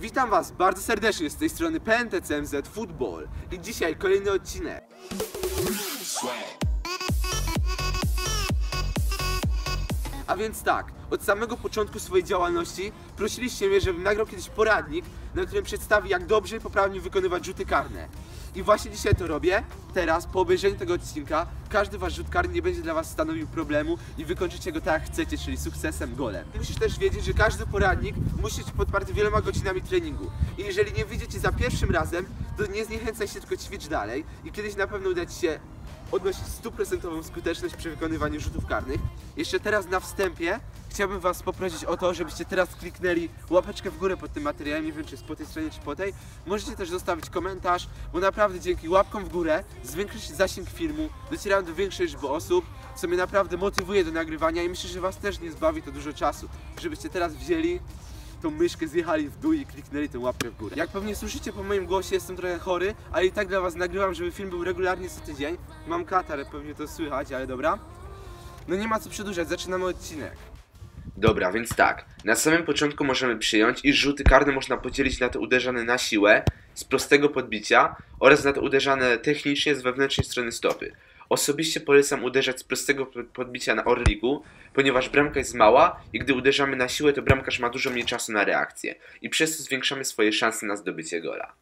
Witam Was bardzo serdecznie z tej strony PNTCMZ Football i dzisiaj kolejny odcinek. A więc tak, od samego początku swojej działalności prosiliście mnie, żebym nagrał kiedyś poradnik, na którym przedstawi jak dobrze i poprawnie wykonywać rzuty karne. I właśnie dzisiaj to robię. Teraz, po obejrzeniu tego odcinka, każdy wasz rzut karny nie będzie dla was stanowił problemu i wykończycie go tak jak chcecie, czyli sukcesem, golem. Musisz też wiedzieć, że każdy poradnik musi być podparty wieloma godzinami treningu. I jeżeli nie wyjdziecie za pierwszym razem, to nie zniechęcaj się, tylko ćwicz dalej i kiedyś na pewno uda ci się odnosić stuprocentową skuteczność przy wykonywaniu rzutów karnych. Jeszcze teraz na wstępie chciałbym Was poprosić o to, żebyście teraz kliknęli łapeczkę w górę pod tym materiałem, nie wiem czy jest po tej stronie czy po tej. Możecie też zostawić komentarz, bo naprawdę dzięki łapkom w górę zwiększa się zasięg filmu, docieram do większej liczby osób, co mnie naprawdę motywuje do nagrywania i myślę, że Was też nie zbawi to dużo czasu, żebyście teraz wzięli tą myszkę zjechali w dół i kliknęli tę łapkę w górę. Jak pewnie słyszycie po moim głosie, jestem trochę chory, ale i tak dla was nagrywam, żeby film był regularnie co tydzień. Mam katar, pewnie to słychać, ale dobra. No nie ma co przedłużać, zaczynamy odcinek. Dobra, więc tak. Na samym początku możemy przyjąć, iż rzuty karne można podzielić na te uderzane na siłę, z prostego podbicia oraz na te uderzane technicznie z wewnętrznej strony stopy. Osobiście polecam uderzać z prostego pod- podbicia na orliku, ponieważ bramka jest mała i gdy uderzamy na siłę, to bramkarz ma dużo mniej czasu na reakcję i przez to zwiększamy swoje szanse na zdobycie gola.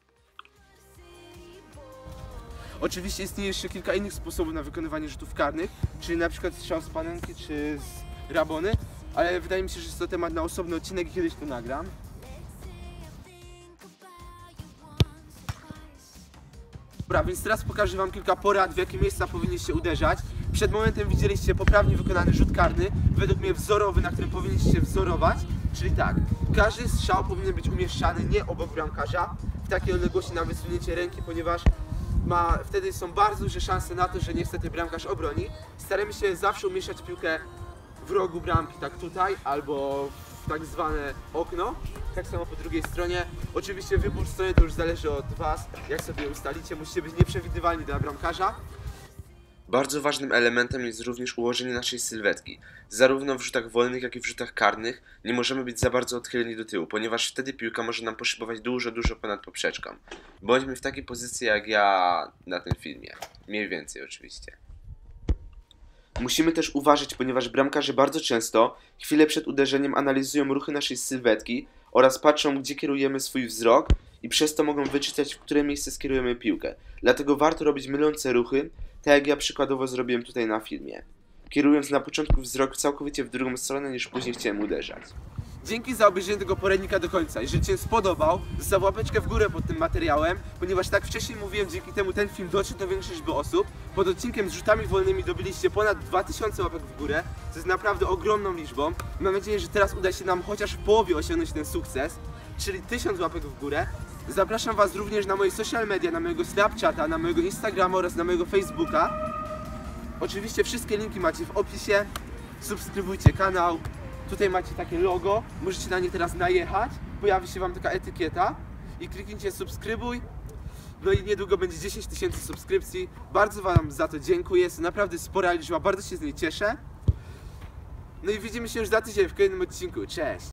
Oczywiście istnieje jeszcze kilka innych sposobów na wykonywanie rzutów karnych, czyli na przykład strzał z panenki czy z rabony, ale wydaje mi się, że jest to temat na osobny odcinek i kiedyś to nagram. Dobra, więc teraz pokażę Wam kilka porad, w jakie miejsca powinniście uderzać. Przed momentem widzieliście poprawnie wykonany rzut karny, według mnie wzorowy, na którym powinniście wzorować. Czyli tak, każdy strzał powinien być umieszczany nie obok bramkarza, w takiej odległości na wysunięcie ręki, ponieważ ma, wtedy są bardzo duże szanse na to, że niestety bramkarz obroni. Staramy się zawsze umieszczać piłkę w rogu bramki, tak tutaj, albo w tak zwane okno. Tak samo po drugiej stronie. Oczywiście wybór strony to już zależy od Was, jak sobie ustalicie. Musicie być nieprzewidywalni dla bramkarza. Bardzo ważnym elementem jest również ułożenie naszej sylwetki. Zarówno w rzutach wolnych, jak i w rzutach karnych nie możemy być za bardzo odchyleni do tyłu, ponieważ wtedy piłka może nam poszybować dużo, dużo ponad poprzeczką. Bądźmy w takiej pozycji jak ja na tym filmie. Mniej więcej oczywiście. Musimy też uważać, ponieważ bramkarze bardzo często chwilę przed uderzeniem analizują ruchy naszej sylwetki oraz patrzą, gdzie kierujemy swój wzrok i przez to mogą wyczytać, w które miejsce skierujemy piłkę. Dlatego warto robić mylące ruchy, tak jak ja przykładowo zrobiłem tutaj na filmie. Kierując na początku wzrok całkowicie w drugą stronę, niż później chciałem uderzać. Dzięki za obejrzenie tego poradnika do końca. Jeżeli Ci się spodobał, zostaw łapeczkę w górę pod tym materiałem, ponieważ tak wcześniej mówiłem, dzięki temu ten film dotrze do większej liczby osób. Pod odcinkiem z rzutami wolnymi dobiliście ponad 2000 łapek w górę, co jest naprawdę ogromną liczbą. Mam nadzieję, że teraz uda się nam chociaż w połowie osiągnąć ten sukces, czyli 1000 łapek w górę. Zapraszam Was również na moje social media, na mojego Snapchata, na mojego Instagrama oraz na mojego Facebooka. Oczywiście wszystkie linki macie w opisie. Subskrybujcie kanał. Tutaj macie takie logo. Możecie na nie teraz najechać. Pojawi się Wam taka etykieta. I kliknijcie subskrybuj. No i niedługo będzie 10 tysięcy subskrypcji. Bardzo Wam za to dziękuję. Jest to naprawdę spora liczba. Bardzo się z niej cieszę. No i widzimy się już za tydzień w kolejnym odcinku. Cześć!